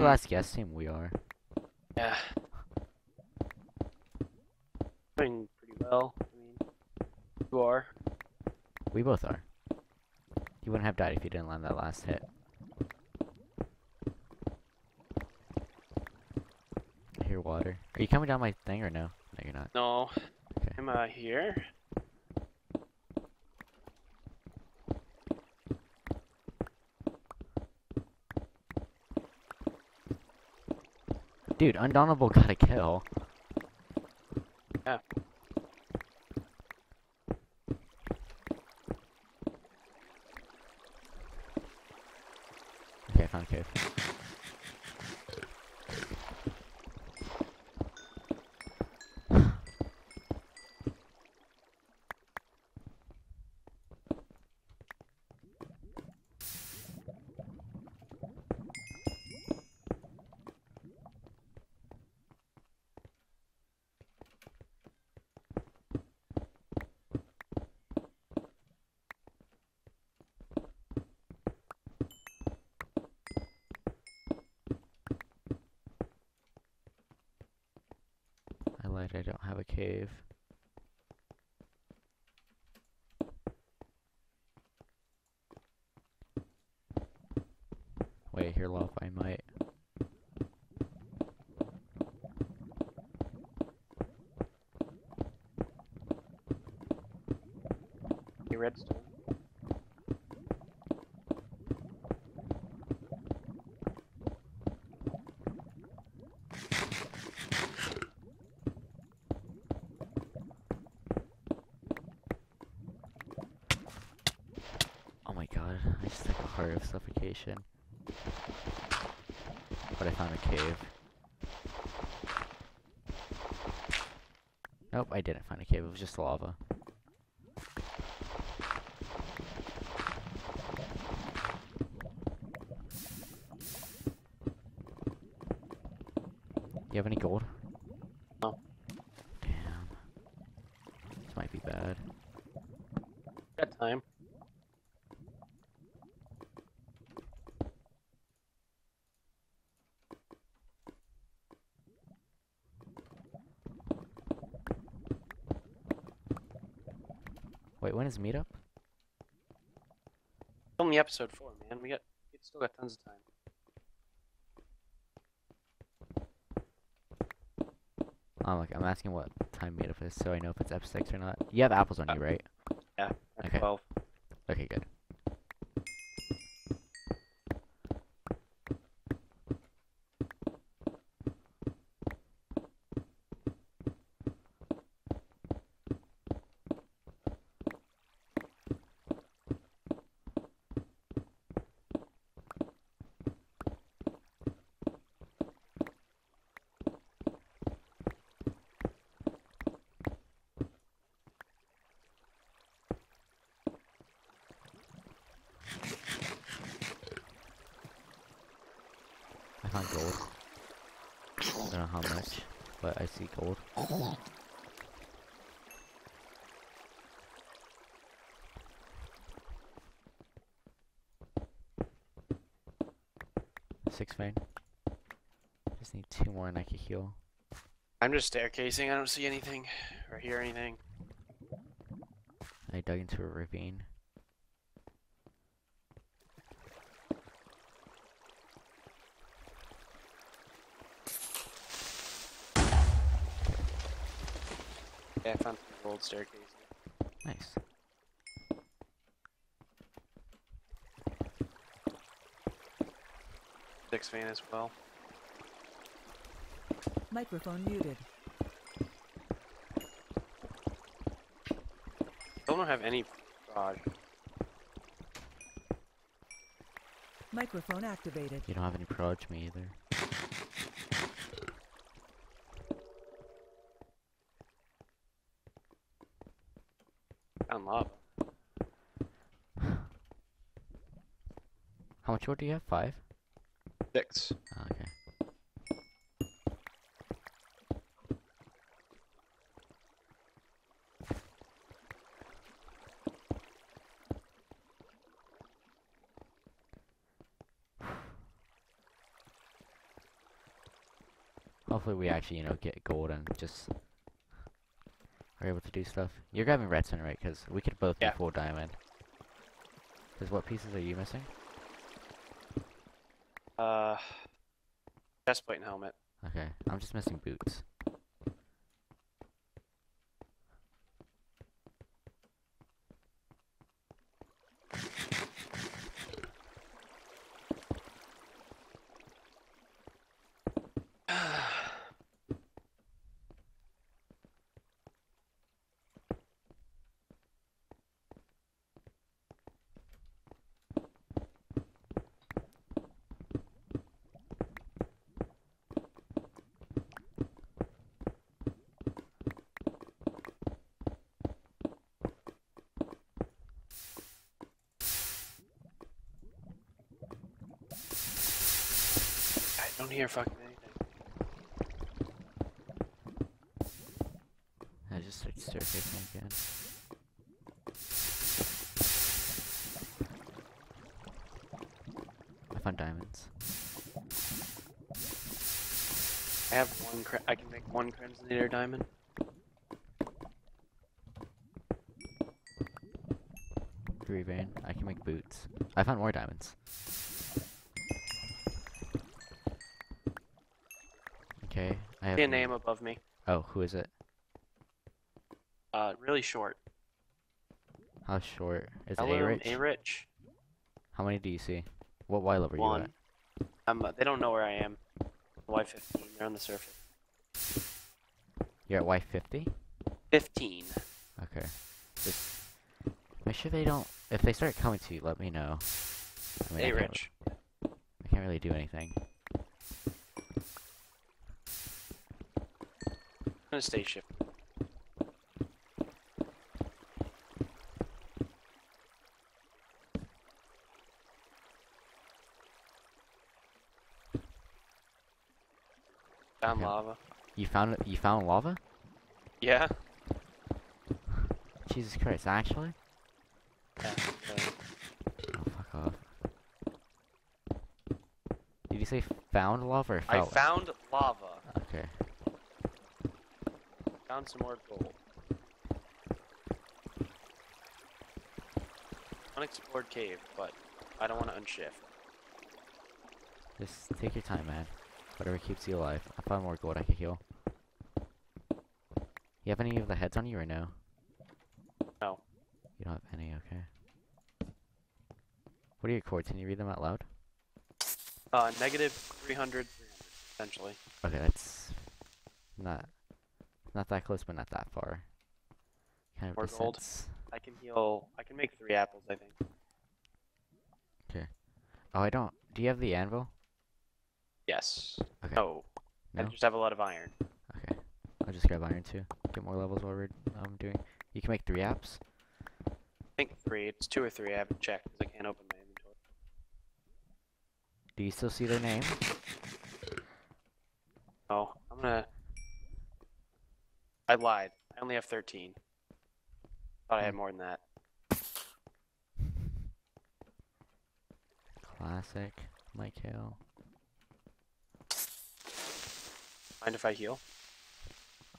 The last guest team? We are. Yeah. Doing pretty well. I mean, you are. We both are. You wouldn't have died if you didn't land that last hit. I hear water. Are you coming down my thing or no? No, you're not. No. Okay. Am I here? Dude, Undauntable got a kill. Yeah. Okay, I found a cave. I I don't have a cave. Wait, here, lava, I might. Redstone. Oh my god, I just took a heart of suffocation. But I found a cave. Nope, I didn't find a cave, it was just lava. You have any gold? No. Damn. This might be bad. Got time. Wait, when is meetup? Only episode four, man. We got, we still got tons of time. Oh, look, I'm asking what time meetup is so I know if it's F6 or not. You have apples on you, uh, right? Yeah. Okay. 12. Okay, good. I found gold. I don't know how much, but I see gold. Six vein. Just need two more and I can heal. I'm just staircasing. I don't see anything or hear anything. I dug into a ravine. Yeah, I found some gold staircasing. Nice. Six vein as well. Microphone muted. Still don't have any prod. Microphone activated. You don't have any proj me either. Found lava. How much wood do you have? Five? Six. Oh, okay. Hopefully we actually, you know, get gold and just are able to do stuff. You're grabbing redstone, right? Because we could both Yeah. be full diamond. Because what pieces are you missing? Uh, chestplate and helmet. Okay, I'm just missing boots. I don't hear fucking anything. I just start staircasing again. I found diamonds. I have one. I can make one crimsonator diamond. Three vein. I can make boots. I found more diamonds. See a name above me. Oh, who is it? Uh, really short. How short? Is it A him rich? A rich. How many do you see? What Y level are you at? I'm. Uh, they don't know where I am. Y15. They're on the surface. You're at Y fifty? 15. Okay. Just make sure they don't. If they start coming to you, let me know. I mean, I A can't, rich. I can't really do anything. Gonna stay shift. Found Okay. lava. You found it? You found lava? Yeah. Jesus Christ! Actually? yeah. Oh fuck off. Did you say found lava or found? I found lava. Okay. Found some more gold. Unexplored cave, but I don't want to unshift. Just take your time, man. Whatever keeps you alive. I found more gold I can heal. You have any of the heads on you right now? No. You don't have any, okay. What are your chords? Can you read them out loud? Uh, negative 300, 300, essentially. Okay, that's not not that close, but not that far. Kind of More gold? sense. I can heal. I can make three apples, I think. Okay. Oh, I don't. Do you have the anvil? Yes. Okay. No. I No? just have a lot of iron. Okay. I'll just grab iron too. Get more levels while we're um doing. You can make three apps. I think three. It's two or three. I haven't checked because I can't open my inventory. Do you still see their name? Oh, I'm gonna. I lied. I only have 13. Thought I had Hmm. more than that. Classic. Mike Hale. Mind if I heal?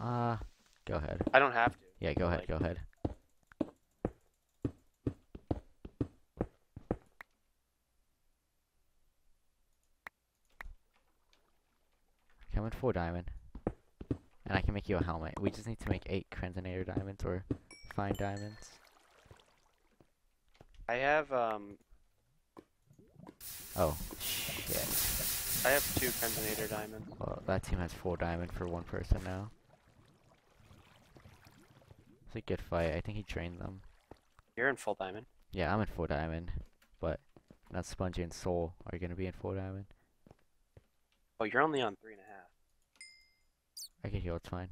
Uh, go ahead. I don't have to. Yeah, go ahead. Like- Go ahead. At four diamond. And I can make you a helmet. We just need to make eight Crenzonator diamonds or fine diamonds. I have um. Oh, shit. I have two Crimsonator diamonds. Well, that team has four diamond for one person now. It's a good fight. I think he trained them. You're in full diamond. Yeah, I'm in four diamond, but not Spongy and Soul are gonna be in four diamond. Oh, you're only on three and a half. I can heal. It's fine.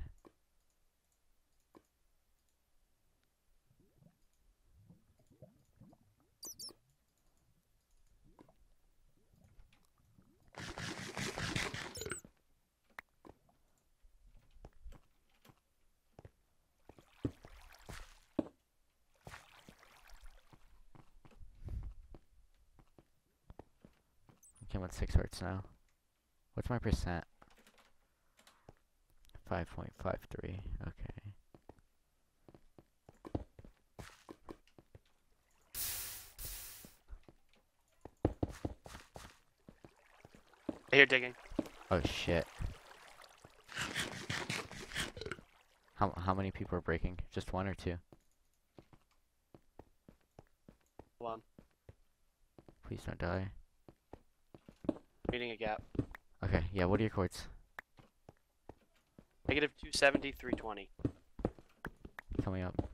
Okay, I'm at six hearts now. What's my percent? Five point five three. Okay. I hear digging. Oh shit. How how many people are breaking? Just one or two? Hold on. Please don't die. Reading a gap. Okay, yeah, what are your chords? Negative 270, 320. Coming up.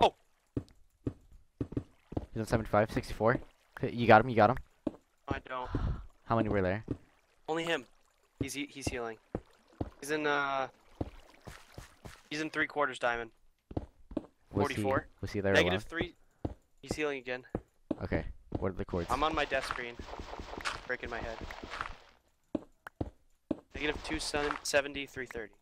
Oh. He's on 75, 64. You got him, you got him. I don't. How many were there? Only him. He's he- he's healing. He's in uh. He's in three quarters diamond. Was he, 44. was he there Negative three. He's healing again. Okay, what are the chords? I'm on my death screen. Breaking my head. Negative 270, 330.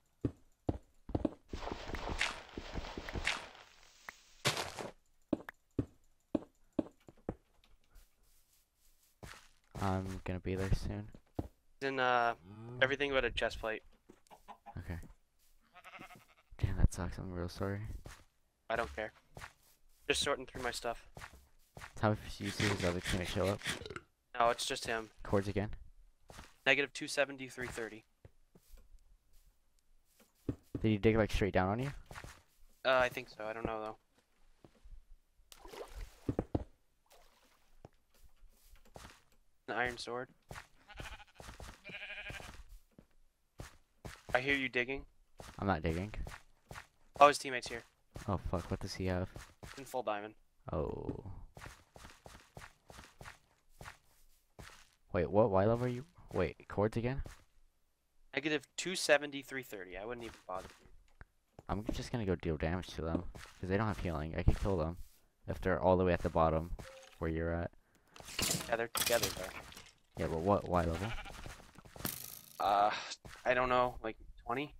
I'm gonna be there soon. He's in uh everything but a chest plate. Okay. Damn, that sucks. I'm real sorry. I don't care. Just sorting through my stuff. How if you see his other teammate show up? No, it's just him. Chords again? Negative 270, 330. Did he dig like straight down on you? Uh, I think so. I don't know though. An iron sword. I hear you digging. I'm not digging. Oh, his teammate's here. Oh fuck, what does he have? In full diamond. Oh. Wait, what? Why level are you? Wait, chords again? Negative 270, 330. I wouldn't even bother. I'm just gonna go deal damage to them. Because they don't have healing. I can kill them. If they're all the way at the bottom, where you're at. Yeah, they're together though. Yeah, but what? Why level? Uh, I don't know, like 20?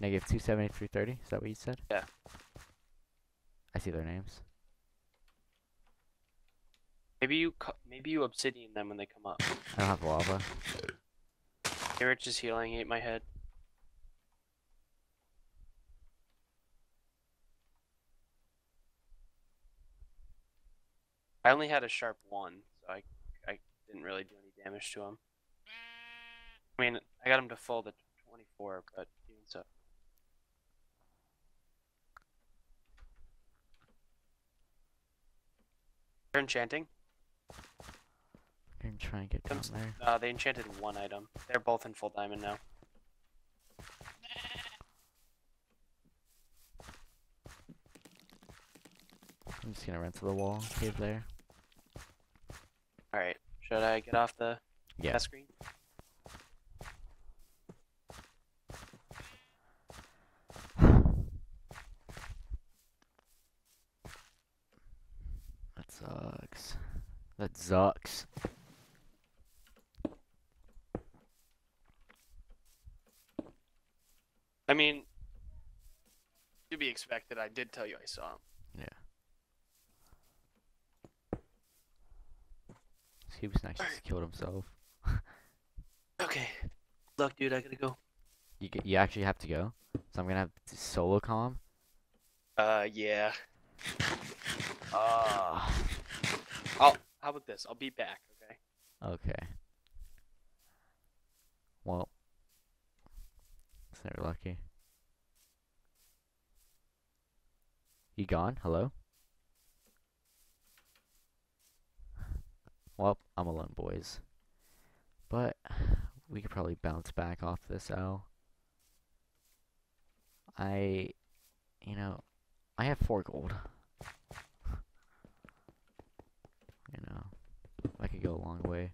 Negative 270, 330? Is that what you said? Yeah. I see their names. Maybe you maybe you obsidian them when they come up. I don't have lava. Hey, Rich is healing. He ate my head. I only had a sharp one, so I I didn't really do any damage to him. I mean, I got him to full to 24, but even so. They're enchanting. I'm trying to get down there. Uh, they enchanted one item. They're both in full diamond now. I'm just gonna run to the wall. Cave there. Alright, should I get off the Yeah. screen? That sucks. That sucks. I mean, to be expected. I did tell you I saw him. Yeah. He was nice. Just Alright. killed himself. Okay. Look, dude, I gotta go. You you actually have to go. So I'm gonna have to solo calm. Uh, yeah. Ah. How about this? I'll be back. Okay. Okay. Well. Never lucky. You gone? Hello? Well, I'm alone, boys. But we could probably bounce back off this L. I, you know, I have four gold. you know, I could go a long way.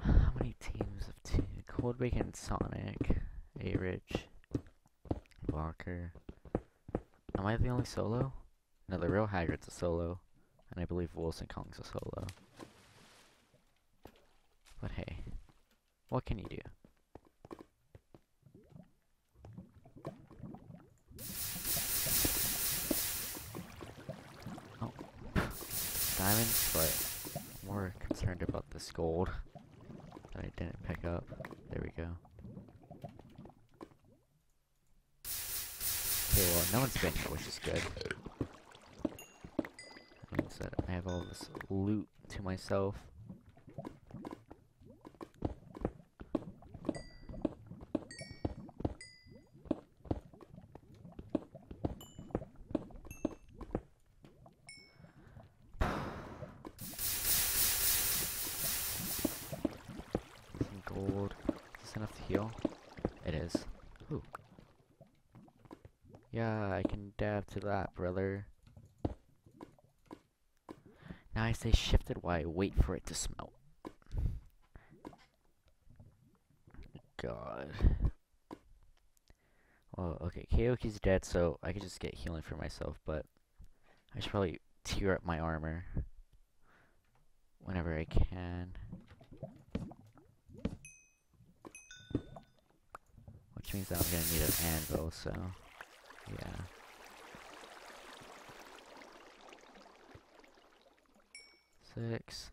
How many teams of two? Cold Bacon, Sonic, A Rich, Walker. Am I the only solo? No, the real Haggard's a solo. And I believe Wilson Kong's a solo. But hey, what can you do? Oh, diamonds, but I'm more concerned about this gold that I didn't pick up. There we go. Okay, well, no one's been here, which is good. That means that I all this loot to myself. Some gold. Is enough to heal? It is. Yeah, I can dab to that, brother. Now I say shifted while I wait for it to smelt. God. Well, okay, Kaoki's dead, so I could just get healing for myself, but I should probably tear up my armor whenever I can. Which means I'm gonna need an anvil, so yeah. Six.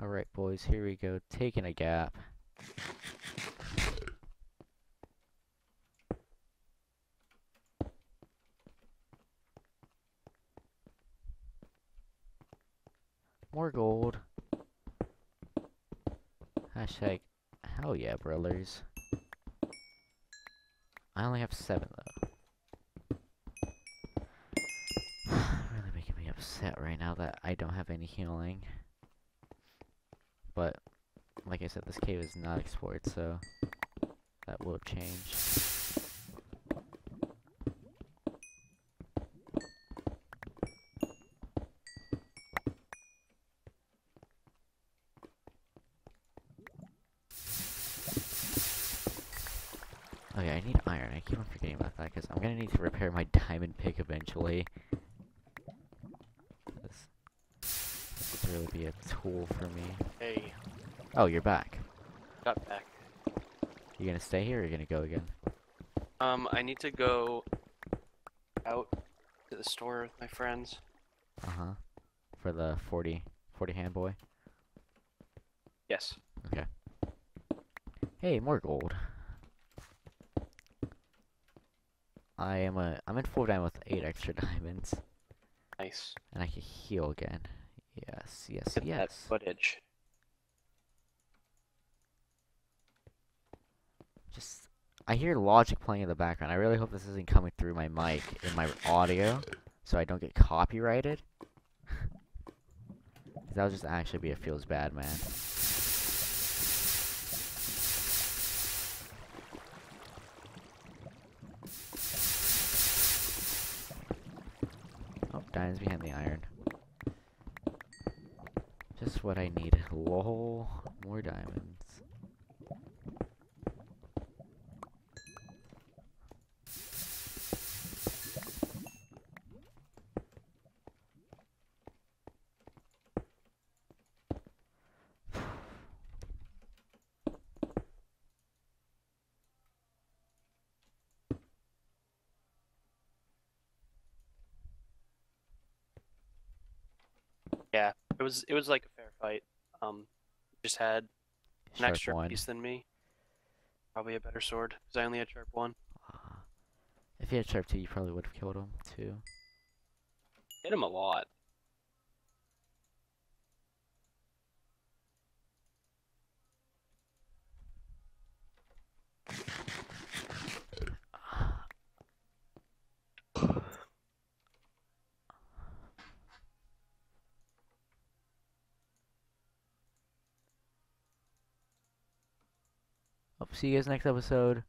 Alright, boys, here we go. Taking a gap. More gold. Hashtag, hell yeah, brothers. I only have seven, though. really making me upset right now that I don't have any healing. But, like I said, this cave is not explored, so that will change. Okay, I need iron. I keep on forgetting about that because I'm gonna need to repair my diamond pick eventually. This, this would really be a tool for me. Hey, Oh, you're back. got back. You gonna stay here or you gonna go again? Um, I need to go out to the store with my friends. Uh huh. For the 40, 40 hand boy. Yes. Okay. Hey, more gold. I am a I'm in full diamond with eight extra diamonds, Nice. and I can heal again. Yes, yes, Get that yes. footage. Just I hear logic playing in the background. I really hope this isn't coming through my mic in my audio, so I don't get copyrighted. that would just actually be a feels bad, man. Diamonds behind the iron. Just what I need. Lol, more diamonds. It was it was like a fair fight. Um, just had an Sharp extra one. piece than me. Probably a better sword because I only had sharp one. Ah. if he had sharp two, you probably would have killed him too. Hit him a lot. See you guys next episode.